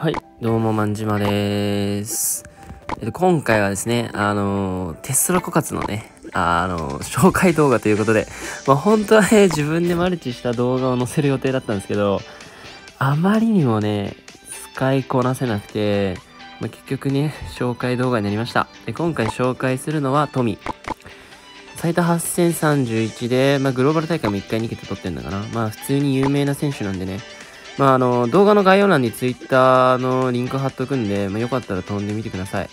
はい、どうも、まんじまでーす。えっと、今回はですね、あの、テスラ枯渇のね、あの、紹介動画ということで、まあ、本当はね、自分でマルチした動画を載せる予定だったんですけど、あまりにもね、使いこなせなくて、まあ、結局ね、紹介動画になりました。で、今回紹介するのは、トミ。最多8031で、まあ、グローバル大会も1回2桁取ってんだかな。まあ、普通に有名な選手なんでね、まあ、あの、動画の概要欄に Twitter のリンク貼っとくんで、まあ、よかったら飛んでみてください。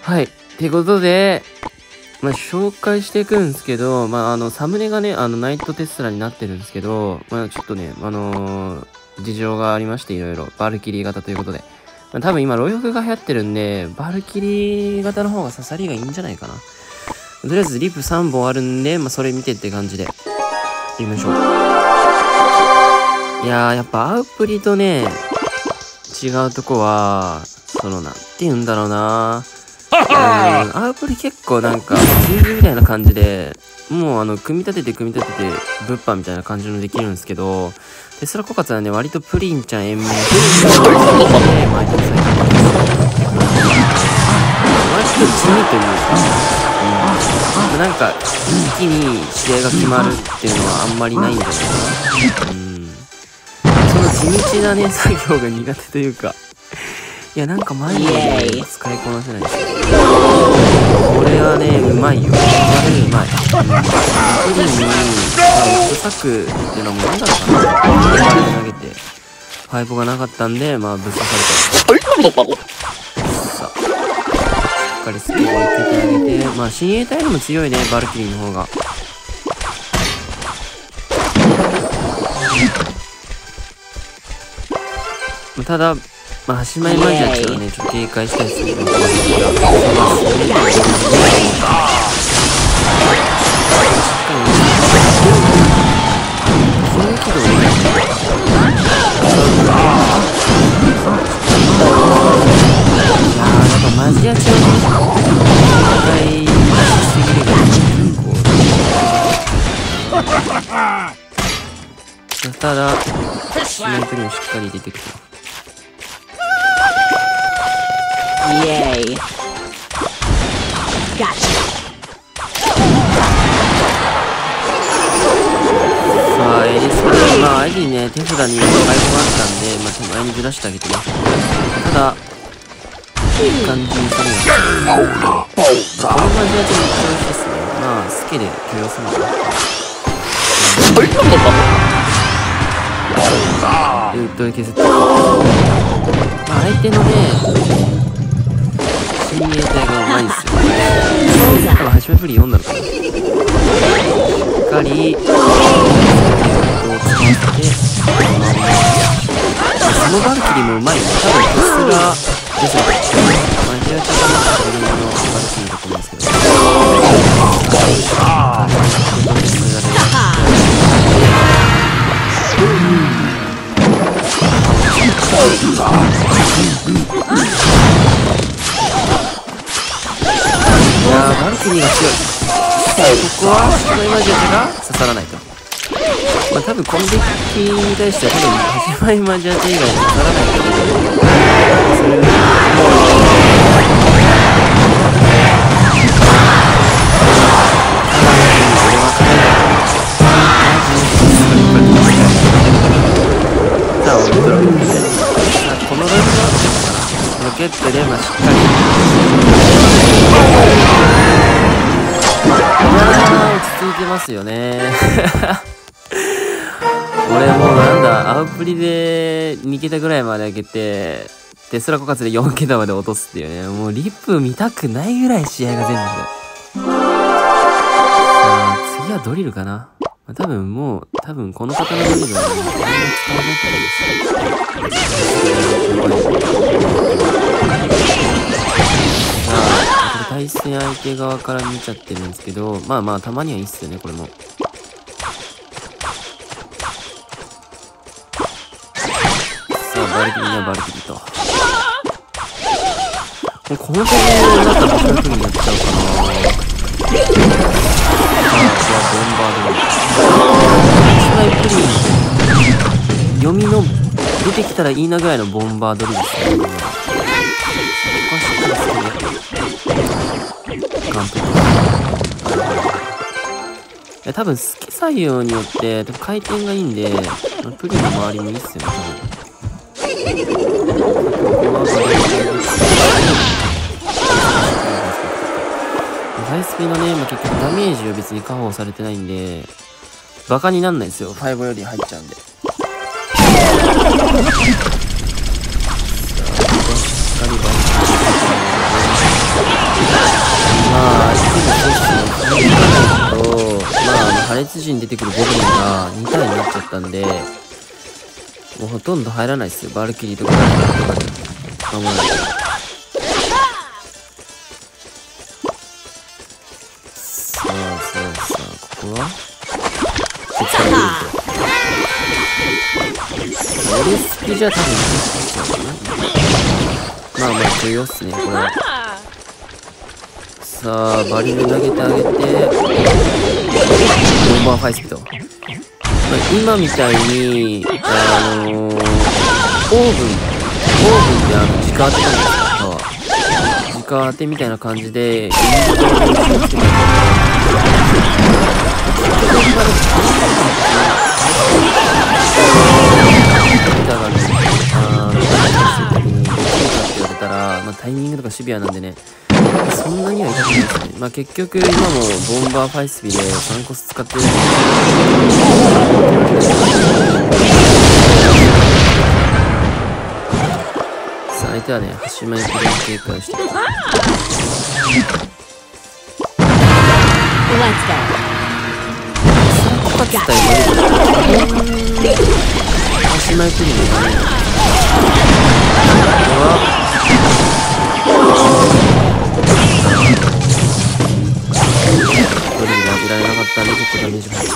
はい。ってことで、まあ、紹介していくんですけど、まあ、あの、サムネがね、あの、ナイトテスラになってるんですけど、まあ、ちょっとね、あのー、事情がありまして、いろいろ、バルキリー型ということで。まあ、多分今、ロイフが流行ってるんで、バルキリー型の方が刺さりがいいんじゃないかな。とりあえず、リプ3本あるんで、まあ、それ見てって感じで、行きましょう。いやー、やっぱアウプリとね、違うとこは、その、なんて言うんだろうなうん、アウプリ結構なんか、金融みたいな感じで、もうあの、組み立てて組み立てて、物販みたいな感じのできるんですけど、テスラ枯渇はね、割とプリンちゃん延命して、毎年最近です。割と地味というか、うん、なんか、一気に試合が決まるっていうのはあんまりないんじゃないかな。うん地道なね、作業が苦手というか。いや、なんか前に、使いこなせないです。これはね、うまいよ。これうまい。プリンに、まあ、サクっていうのはもなんだろうかな。投げて、パイプがなかったんで、まあ、ぶっ刺された。さ。しっかりスピードをつけてあげて、まあ、親衛隊よりも強いね、バルキリーの方が。ただ、まあ、端前マジアチをね、ちょっと警戒したい。ですけど、ね、マジアチをね、一回しすぎるから結構。ただ、スナイプにもしっかり出てくる。ね、手札に回復があったんで、まあ、手前にずらしてあげてね。ただ、いい感じにするんですけど、このマジアチの調子ですね。まあ、スケで許容するのかな。ウッドで削って。まあ、相手のね、親衛隊がうまいんですよ多分初めプリ読んだのかなしっかりを使ってそのバルキリーもうまいね多分テスラですよ間違えちゃったなこれのバルキリーだと思うんですけどキニが強い。ここはこのイマジアが刺さらないと。まあ多分このデッキに対しては多分始まりマジアチ以外に刺さらないと思うけどそれさあ、オルトラこのロケットで、まあ、しっかりまあ落ち着いてますよね。俺もうなんだアプリで2桁ぐらいまで上げてテスラ枯渇で4桁まで落とすっていうね。もうリップ見たくないぐらい試合が全部さあ次はドリルかな。多分もう、多分この方のドリルは、ね、あんま使わないからです対戦相手側から見ちゃってるんですけど、まあまあ、たまにはいいっすよね、これも。さあ、バルキリーはバルキリーと。もうこの辺だったら僕の風にやっちゃうかな。さあ、ここはボンバードロー。スナイプリー読みの出てきたらいいなぐらいのボンバードリルですね。ここはしっかりする。完璧。多分、スケ作用によって回転がいいんで、プリンの周りもいいっすよね、多分。ここはハイスピードね、まあ、結局ダメージを別に確保されてないんで、バカになんないですよ。5より入っちゃうんで。まあ、相手の選手のと、まあ、破裂時に出てくるゴブリンが2体になっちゃったんで、もうほとんど入らないですよ。バルキリーとか、かで守らない。さあさあさあ、ここは？鉄から出ると。オレスピじゃ多分、まあまあ重要っすね、これは。さあ、バリル投げてあげて、ボンバーファイスピード。ま、今みたいに、あのー、オーブン、オーブンってあの、直当てなんですよ、直当てみたいな感じで、インドに気をつけて板がね、あー、するときに、どうかって言われたら、ま、タイミングとかシビアなんでね、そんなには痛くないですね。まあ結局今もボンバーファイスビで3コス使ってるんで。さあ相手はね、端前プレイ警戒して。る。3個勝つ対無理端前プリのダメこれはドリルが上げられなかった。んで結構ダメージも入って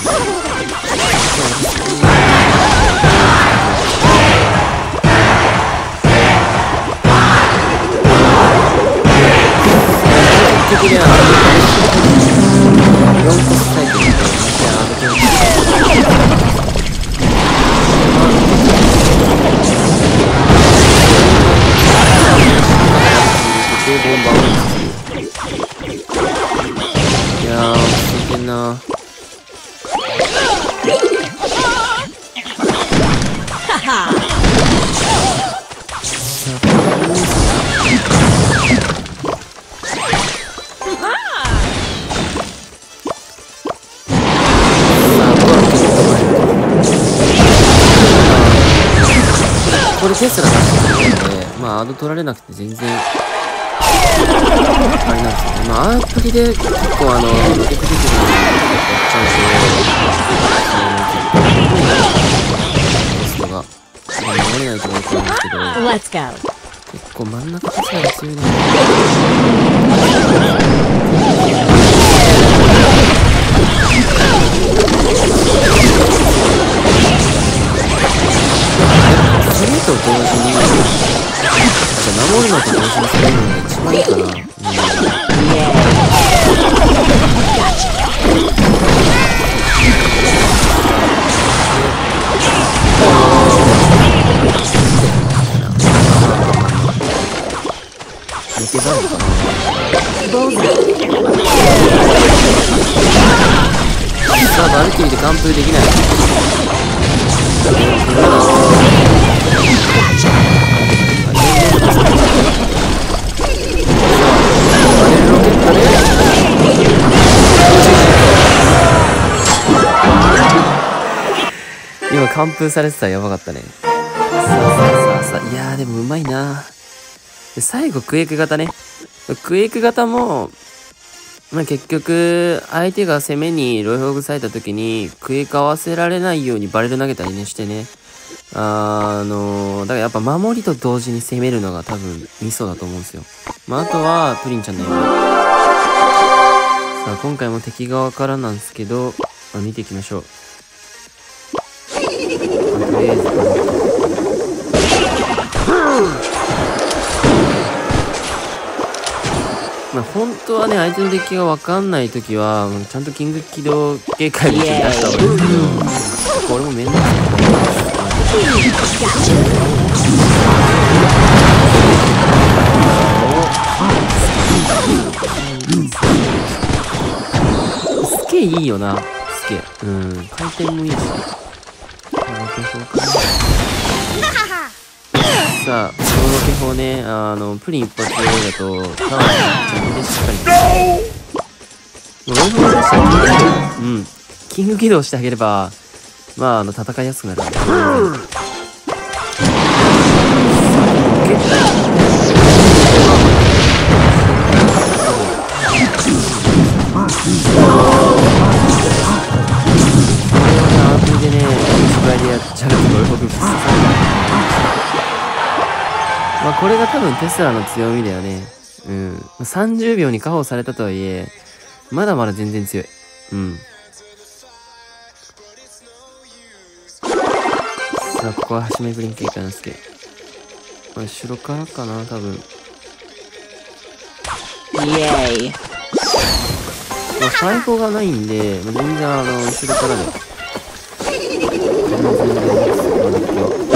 いやー落ち着いてんなこでテスラ出してくるので、まあ、アド取られなくて全然、あれなんですよね。まあ、アープリで結構あの、ロケット出てくるのやっちゃうと、コストが、守れないと思ってるんですけど、結構真ん中テスラが強いな。それと同時に、守るのと同時に攻めるのいいかな。うん。抜けたのかなさあ、バルキリーで完封できない。完封されてたらやばかったね。さあさあさあさあ、いやーでもうまいな、最後クエイク型ね。クエイク型も、まあ、結局、相手が攻めにロイホグされた時に、クエイク合わせられないようにバレル投げたりねしてね。あのだからやっぱ守りと同時に攻めるのが多分ミソだと思うんですよ。まあ、あとは、プリンちゃんのように。さあ、今回も敵側からなんですけど、まあ、見ていきましょう。まあ、本当はね、相手のデッキがわかんないときは、ちゃんとキング起動警戒みたいに出した方がいいですけど、これもめんどくさい。すげえいいよな、すげえ。うん、回転もいいし。さあ、このロケ法ね、あの、プリン一発だと、タワーにちゃんとしっかり。ロードを出したらうん。キング起動してあげれば、まあ、あの、戦いやすくなる。うんアあこれが多分テスラの強みだよね。うん。まあ30秒に確保されたとはいえ、まだまだ全然強い。うん。さあ、ここは橋目グリーン警戒なんですけど。まあ、後ろからかな、多分。Yay. まあ、最高がないんで、まあ、全然あの、後ろからで。全然全然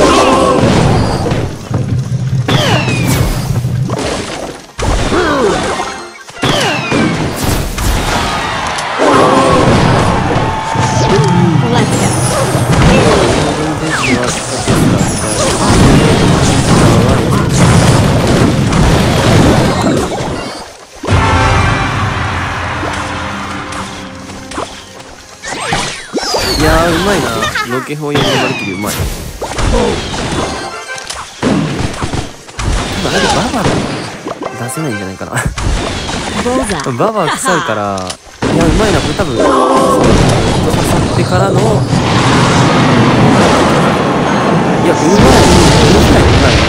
まいな。ロケ法用のバルキリーうまい。ただ、あれババア出せないんじゃないかな。ババア臭いから、いや、うまいな。これ多分、そう、刺さってからの、いや、うまい。うまい、うまい。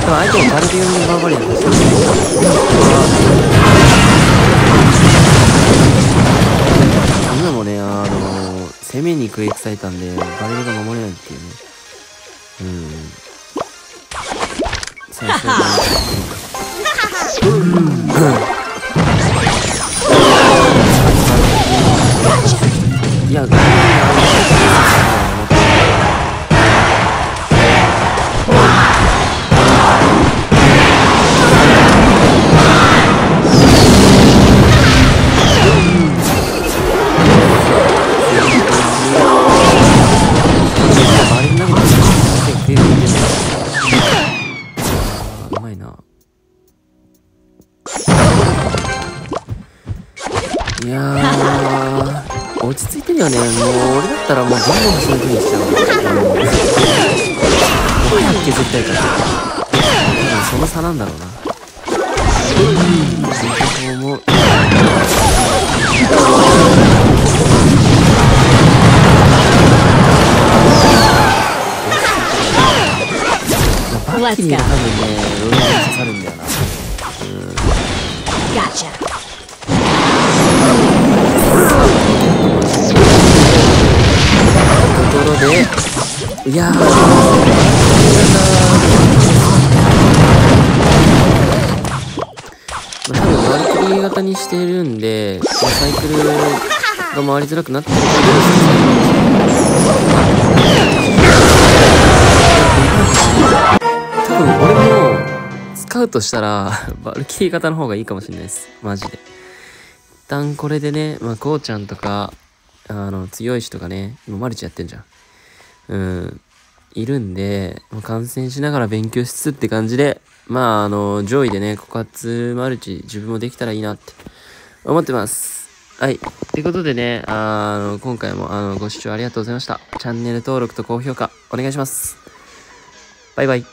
多分相手もバルキリーのバーバリアン出して攻めに食い臭いたんで、バレルが守れないっていうね。うん。さあ、それで いや、ごめん俺だったらもうどんどん走るふうにしちゃう。もう、早く削りたいから。多分その差なんだろうな。うん、もう、バッキリが多分ね、いやー、まあ、多分割り切り型にしてるんで、まあ、サイクルが回りづらくなってるんです多分俺も使うとしたら、バルキリー型の方がいいかもしれないです。マジで。一旦これでね、まあ、こうちゃんとか、あの、強い人がね、今マルチやってんじゃん。うん、いるんで、まあ観戦しながら勉強しつつって感じで、まあ、あの、上位でね、枯渇マルチ自分もできたらいいなって思ってます。はい。ってことでね、あの、今回もあのご視聴ありがとうございました。チャンネル登録と高評価お願いします。バイバイ。